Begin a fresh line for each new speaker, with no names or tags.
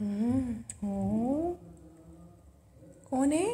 हम्म कौन है?